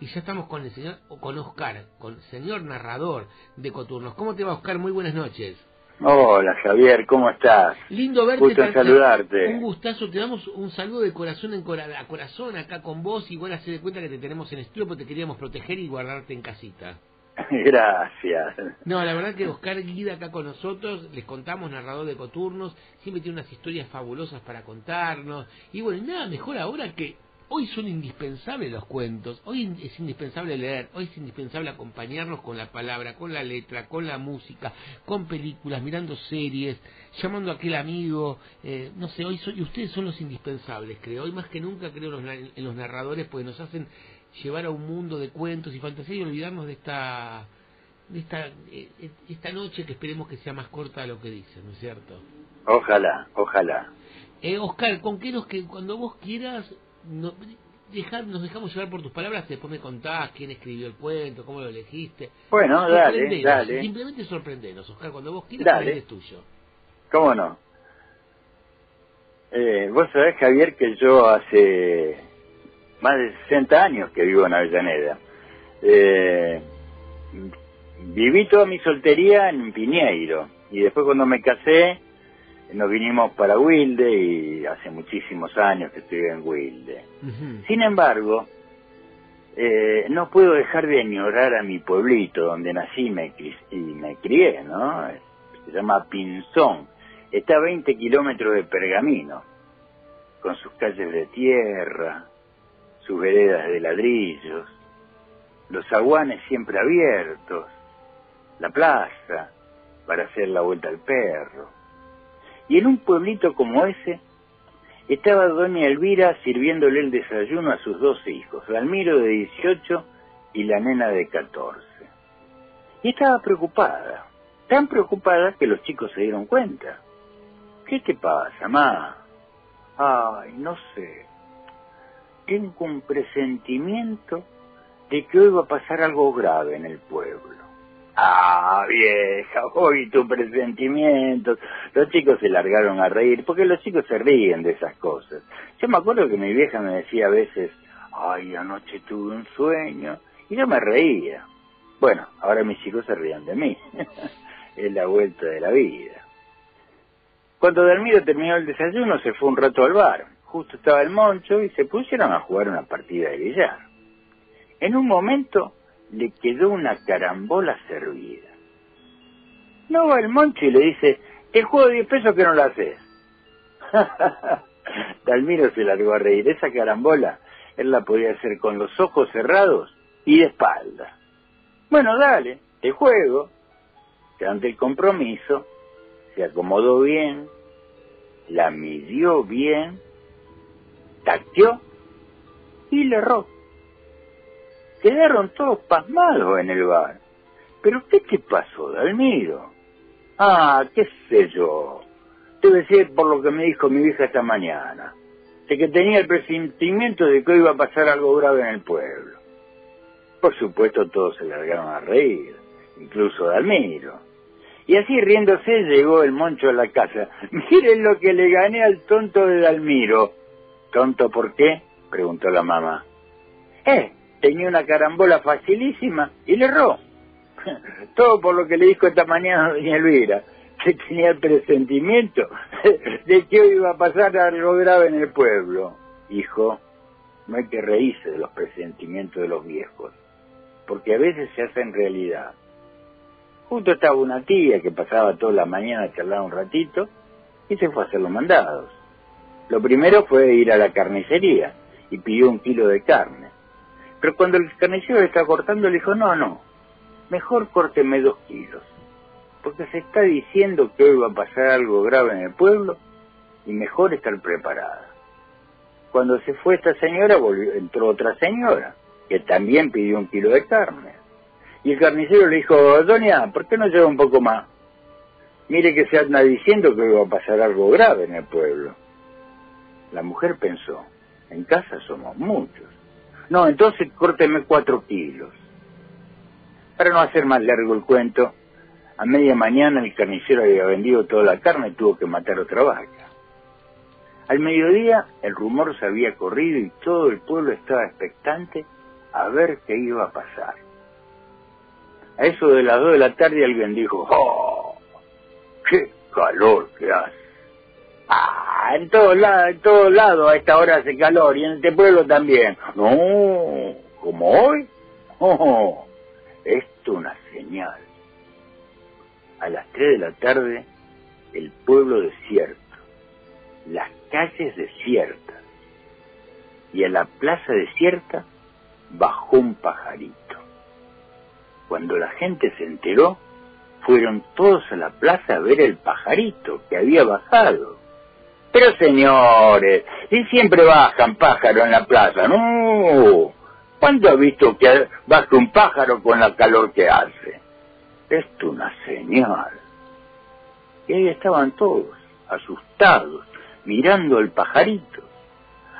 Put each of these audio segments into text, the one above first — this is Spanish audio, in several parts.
Y ya estamos con el señor, con Oscar, con el señor narrador de Coturnos. ¿Cómo te va, Oscar? Muy buenas noches. Hola, Javier, ¿cómo estás? Lindo verte. Gusto saludarte. Un gustazo. Te damos un saludo de corazón en a corazón acá con vos. Y bueno, se de cuenta que te tenemos en estudio porque te queríamos proteger y guardarte en casita. Gracias. No, la verdad que Oscar Guida acá con nosotros, les contamos, narrador de Coturnos, siempre tiene unas historias fabulosas para contarnos. Y bueno, nada mejor ahora que Hoy son indispensables los cuentos, hoy es indispensable leer, hoy es indispensable acompañarnos con la palabra, con la letra, con la música, con películas, mirando series, llamando a aquel amigo, eh, no sé, hoy y ustedes son los indispensables, creo, hoy más que nunca creo en los narradores porque nos hacen llevar a un mundo de cuentos y fantasía y olvidarnos de esta de esta eh, esta noche que esperemos que sea más corta de lo que dicen, ¿no es cierto? Ojalá, ojalá. Eh, Oscar, ¿con qué nos que cuando vos quieras no, nos dejamos llevar por tus palabras después me contás quién escribió el cuento, cómo lo elegiste. Bueno, dale, dale. Simplemente sorprendenos, Oscar, cuando vos quieras, es tuyo. ¿Cómo no? Eh, vos sabés, Javier, que yo hace más de 60 años que vivo en Avellaneda. Eh, viví toda mi soltería en Piñeiro y después cuando me casé nos vinimos para Wilde y hace muchísimos años que estoy en Wilde. Sin embargo, eh, no puedo dejar de añorar a mi pueblito donde nací y me, y me crié, ¿no? Se llama Pinzón. Está a 20 kilómetros de Pergamino, con sus calles de tierra, sus veredas de ladrillos, los aguanes siempre abiertos, la plaza para hacer la vuelta al perro y en un pueblito como ese estaba doña Elvira sirviéndole el desayuno a sus dos hijos, Dalmiro de 18 y la nena de 14. Y estaba preocupada, tan preocupada que los chicos se dieron cuenta. ¿Qué te pasa, ma? Ay, no sé. Tengo un presentimiento de que hoy va a pasar algo grave en el pueblo. Ah, vieja, hoy tu presentimiento. Los chicos se largaron a reír, porque los chicos se ríen de esas cosas. Yo me acuerdo que mi vieja me decía a veces, ay, anoche tuve un sueño, y yo me reía. Bueno, ahora mis chicos se ríen de mí. es la vuelta de la vida. Cuando Dermido terminó el desayuno, se fue un rato al bar. Justo estaba el moncho y se pusieron a jugar una partida de billar. En un momento le quedó una carambola servida. No va el moncho y le dice, el juego de 10 pesos que no lo haces. Dalmiro se largó a reír. Esa carambola él la podía hacer con los ojos cerrados y de espalda. Bueno, dale, te juego. Que ante el compromiso se acomodó bien, la midió bien, taqueó y le erró. Quedaron todos pasmados en el bar. ¿Pero qué te pasó, Dalmiro? Ah, qué sé yo. Debe ser por lo que me dijo mi hija esta mañana. De que tenía el presentimiento de que hoy iba a pasar algo grave en el pueblo. Por supuesto todos se largaron a reír, incluso Dalmiro. Y así riéndose llegó el moncho a la casa. Miren lo que le gané al tonto de Dalmiro. ¿Tonto por qué? preguntó la mamá. Eh, tenía una carambola facilísima y le erró. Todo por lo que le dijo esta mañana doña Elvira, que tenía el presentimiento de que hoy iba a pasar algo grave en el pueblo. Hijo, no hay que reírse de los presentimientos de los viejos, porque a veces se hacen realidad. Justo estaba una tía que pasaba toda la mañana a charlar un ratito y se fue a hacer los mandados. Lo primero fue ir a la carnicería y pidió un kilo de carne. Pero cuando el carnicero le está cortando, le dijo, no, no, mejor córteme dos kilos, porque se está diciendo que hoy va a pasar algo grave en el pueblo y mejor estar preparada. Cuando se fue esta señora, entró otra señora, que también pidió un kilo de carne. Y el carnicero le dijo, doña, ¿por qué no lleva un poco más? Mire que se anda diciendo que hoy va a pasar algo grave en el pueblo. La mujer pensó, en casa somos muchos no, entonces córteme cuatro kilos. Para no hacer más largo el cuento, a media mañana el carnicero había vendido toda la carne y tuvo que matar otra vaca. Al mediodía el rumor se había corrido y todo el pueblo estaba expectante a ver qué iba a pasar. A eso de las dos de la tarde alguien dijo, ¡Oh! ¡Qué calor que hace! Ah, en todos lados, en todos lados a esta hora hace calor y en este pueblo también. No, como hoy. Oh, esto una señal. A las tres de la tarde, el pueblo desierto, las calles desiertas y a la plaza desierta bajó un pajarito. Cuando la gente se enteró, fueron todos a la plaza a ver el pajarito que había bajado. Pero señores, si siempre bajan pájaros en la plaza, no. ¿Cuándo ha visto que baje un pájaro con la calor que hace? Esto es una señal. Y ahí estaban todos, asustados, mirando el pajarito.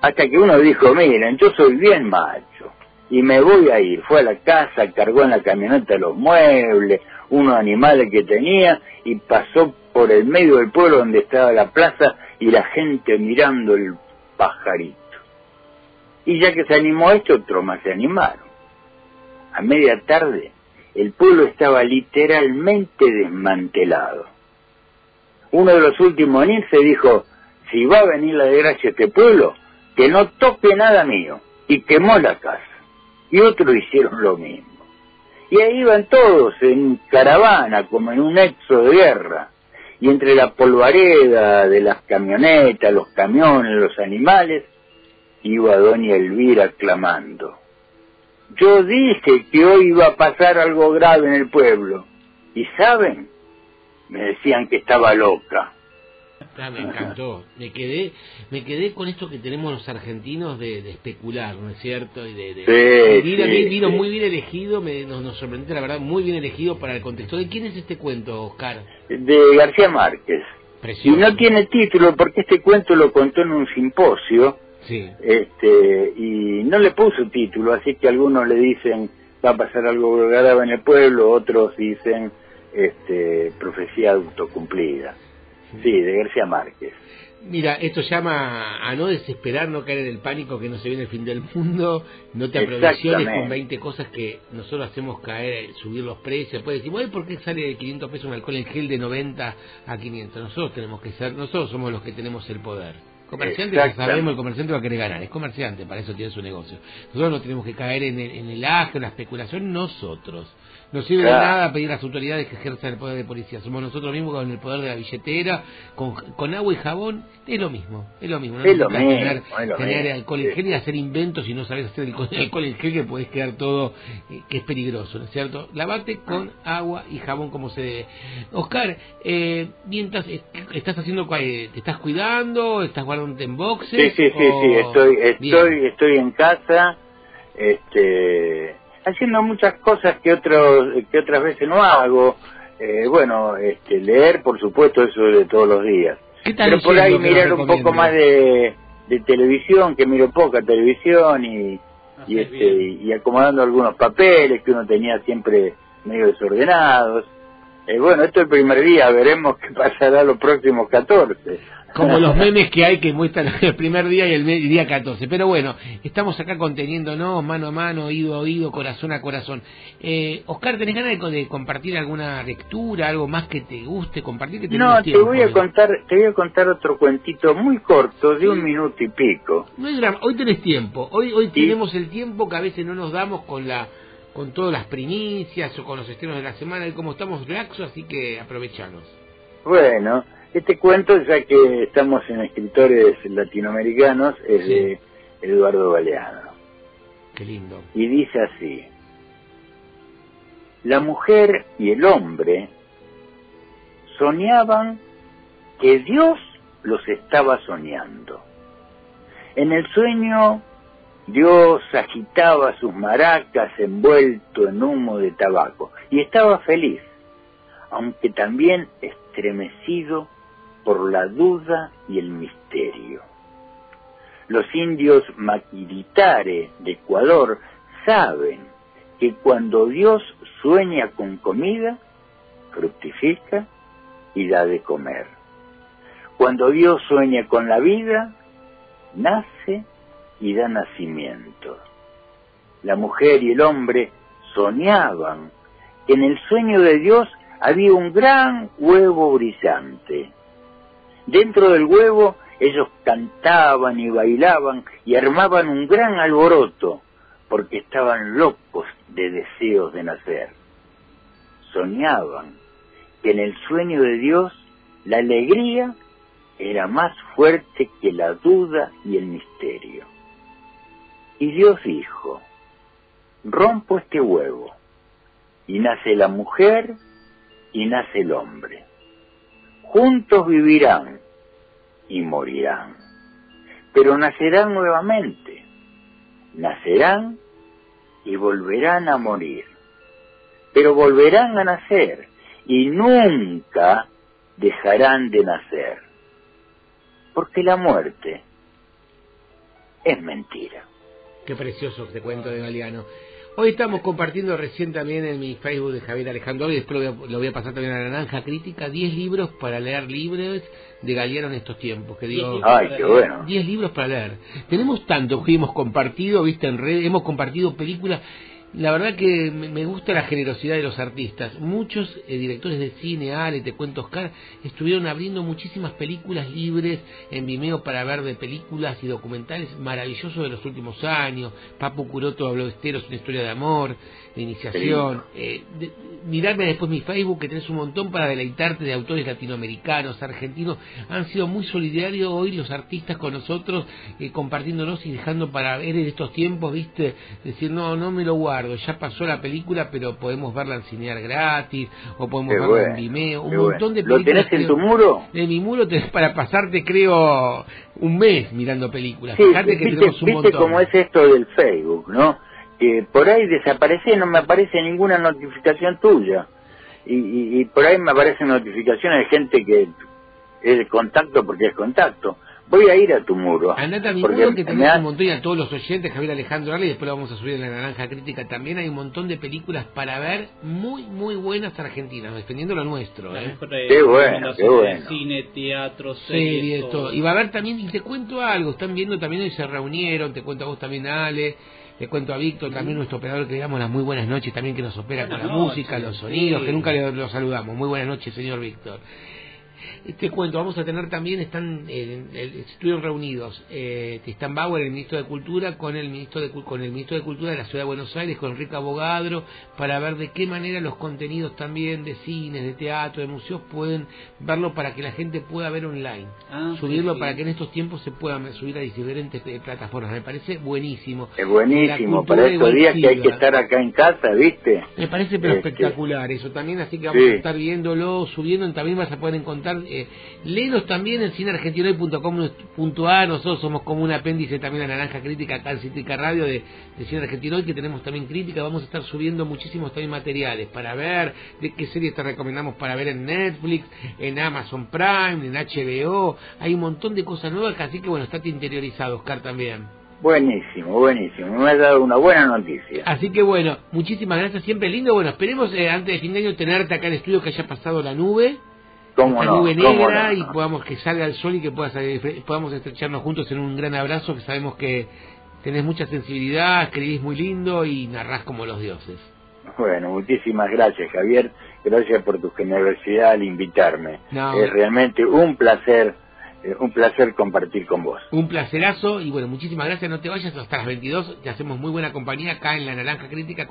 Hasta que uno dijo, miren, yo soy bien macho y me voy a ir. Fue a la casa, cargó en la camioneta los muebles, unos animales que tenía y pasó por el medio del pueblo donde estaba la plaza y la gente mirando el pajarito. Y ya que se animó esto, otros más se animaron. A media tarde, el pueblo estaba literalmente desmantelado. Uno de los últimos en irse dijo, si va a venir la desgracia a este pueblo, que no toque nada mío, y quemó la casa. Y otros hicieron lo mismo. Y ahí iban todos en caravana, como en un exo de guerra. Y entre la polvareda de las camionetas, los camiones, los animales, iba doña Elvira clamando. Yo dije que hoy iba a pasar algo grave en el pueblo. ¿Y saben? Me decían que estaba loca. Ah, me encantó. Me quedé, me quedé con esto que tenemos los argentinos de, especular, ¿no es cierto? Y de, de vino, muy bien elegido, me, nos, sorprendió la verdad, muy bien elegido para el contexto. ¿De quién es este cuento, Oscar? De García Márquez. Y no tiene título porque este cuento lo contó en un simposio. Sí. Este, y no le puso título, así que algunos le dicen va a pasar algo grave en el pueblo, otros dicen este, profecía autocumplida. Sí, de García Márquez. Mira, esto llama a no desesperar, no caer en el pánico que no se viene el fin del mundo, no te aprovisiones con 20 cosas que nosotros hacemos caer, subir los precios. Puedes decir, ¿por qué sale de 500 pesos un alcohol en gel de 90 a 500? Nosotros tenemos que ser, nosotros somos los que tenemos el poder. Comerciante ya sabemos, el comerciante va a querer ganar, es comerciante, para eso tiene su negocio. Nosotros no tenemos que caer en el, en el en la especulación, nosotros. No sirve de nada pedir a las autoridades que ejerzan el poder de policía. Somos nosotros mismos con el poder de la billetera, con, con agua y jabón, es lo mismo, es lo mismo. No es lo mismo, tener, tener alcohol en gel y hacer inventos y no sabes hacer el alcohol en gel que puedes quedar todo, eh, que es peligroso, ¿no es cierto? Lavate con agua y jabón como se debe. Oscar, eh, mientras estás haciendo, eh, te estás cuidando, estás guardando en boxes. Sí, sí, sí, sí, estoy, estoy, estoy en casa, este haciendo muchas cosas que otros que otras veces no hago. Eh, bueno este leer por supuesto eso de todos los días. Pero por ahí mirar un poco más de, de televisión que miro poca televisión y y, este, y acomodando algunos papeles que uno tenía siempre medio desordenados. Eh, bueno esto es el primer día veremos qué pasará los próximos 14 como los memes que hay que muestran el primer día y el día 14. Pero bueno, estamos acá conteniéndonos mano a mano, oído a oído, corazón a corazón. Eh, Oscar, ¿tenés ganas de, compartir alguna lectura, algo más que te guste compartir? Que no, te voy a contar, te voy a contar otro cuentito muy corto, de un minuto y pico. No hay drama, hoy tenés tiempo, hoy hoy tenemos el tiempo que a veces no nos damos con la con todas las primicias o con los estrenos de la semana y como estamos laxos, así que aprovechanos. Bueno, este cuento, ya que estamos en escritores latinoamericanos, es de Eduardo Galeano. Qué lindo. Y dice así, la mujer y el hombre soñaban que Dios los estaba soñando. En el sueño Dios agitaba sus maracas envuelto en humo de tabaco y estaba feliz, aunque también estremecido por la duda y el misterio. Los indios maquiritare de Ecuador saben que cuando Dios sueña con comida, fructifica y da de comer. Cuando Dios sueña con la vida, nace y da nacimiento. la mujer y el hombre soñaban que en el sueño de Dios había un gran huevo brillante. Dentro del huevo ellos cantaban y bailaban y armaban un gran alboroto porque estaban locos de deseos de nacer. Soñaban que en el sueño de Dios la alegría era más fuerte que la duda y el misterio. Y Dios dijo, rompo este huevo, y nace la mujer y nace el hombre. Juntos vivirán y morirán, pero nacerán nuevamente, nacerán y volverán a morir, pero volverán a nacer y nunca dejarán de nacer, porque la muerte es mentira. Qué precioso este cuento de Galeano. Hoy estamos compartiendo recién también en mi Facebook de Javier Alejandro y después lo voy, a, pasar también a la Naranja Crítica, 10 libros para leer libres de Galeano en estos tiempos. Que digo, Ay, qué bueno. 10 libros para leer. Tenemos tanto que hemos compartido, viste, en red, hemos compartido películas la verdad que me gusta la generosidad de los artistas. Muchos eh, directores de cine, Ale, te cuento Oscar, estuvieron abriendo muchísimas películas libres en Vimeo para ver de películas y documentales maravillosos de los últimos años. Papu Curoto habló de Esteros, una historia de amor, de iniciación. Eh, mirarme después mi Facebook, que tenés un montón para deleitarte de autores latinoamericanos, argentinos. Han sido muy solidarios hoy los artistas con nosotros, eh, compartiéndonos y dejando para ver en estos tiempos, viste, decir, no, no me lo guardo ya pasó la película, pero podemos verla en cinear gratis, o podemos verla en Vimeo, un montón de películas. ¿Lo tenés en tu muro? En mi muro tenés para pasarte, creo, un mes mirando películas. Fíjate que tenemos un viste cómo es esto del Facebook, ¿no? Que por ahí desaparece, no me aparece ninguna notificación tuya. Y, y por ahí me aparecen notificaciones de gente que es contacto porque es contacto voy a ir a tu muro. Andate a mi muro que tenés un montón y a todos los oyentes, Javier Alejandro Ale, y después lo vamos a subir en la Naranja Crítica también. Hay un montón de películas para ver muy, muy buenas argentinas, defendiendo lo nuestro. ¿eh? Qué bueno, qué bueno. Cine, teatro, series, todo. Y va a haber también, y te cuento algo, están viendo también hoy se reunieron, te cuento a vos también, Ale. Le cuento a Víctor, también nuestro operador, que le damos las muy buenas noches, también que nos opera con la música, los sonidos, que nunca le, lo saludamos. Muy buenas noches, señor Víctor. Este cuento, vamos a tener también, están eh, estuvieron reunidos eh, Tristan Bauer, el ministro de Cultura, con el ministro de con el ministro de Cultura de la Ciudad de Buenos Aires, con Enrique Abogadro, para ver de qué manera los contenidos también de cines, de teatro, de museos pueden verlo para que la gente pueda ver online, ah, subirlo para que en estos tiempos se pueda subir a diferentes eh, plataformas. Me parece buenísimo. Es buenísimo, para estos días que hay que estar acá en casa, ¿viste? Me parece pero este, espectacular eso también, así que vamos a estar viéndolo, subiendo, también vas a poder encontrar eh, léenos también en cineargentinoy.com.ar, nosotros somos como un apéndice también a Naranja Crítica acá en Cítrica Radio de, de Cine Argentino que tenemos también crítica, vamos a estar subiendo muchísimos también materiales para ver de qué series te recomendamos para ver en Netflix, en Amazon Prime, en HBO, hay un montón de cosas nuevas, así que bueno, estate interiorizado, Oscar, también. Buenísimo, buenísimo. Me has dado una buena noticia. Así que bueno, muchísimas gracias, siempre lindo. Bueno, esperemos eh, antes de fin de año tenerte acá en el estudio que haya pasado la nube ¿Cómo no? nube negra y podamos que salga el sol y que pueda podamos estrecharnos juntos en un gran abrazo que sabemos que tenés mucha sensibilidad, escribís muy lindo y narrás como los dioses. Bueno, muchísimas gracias Javier, gracias por tu generosidad al invitarme. Es realmente un placer eh, un placer compartir con vos. Un placerazo y bueno, muchísimas gracias, no te vayas hasta las 22, te hacemos muy buena compañía acá en La Naranja Crítica.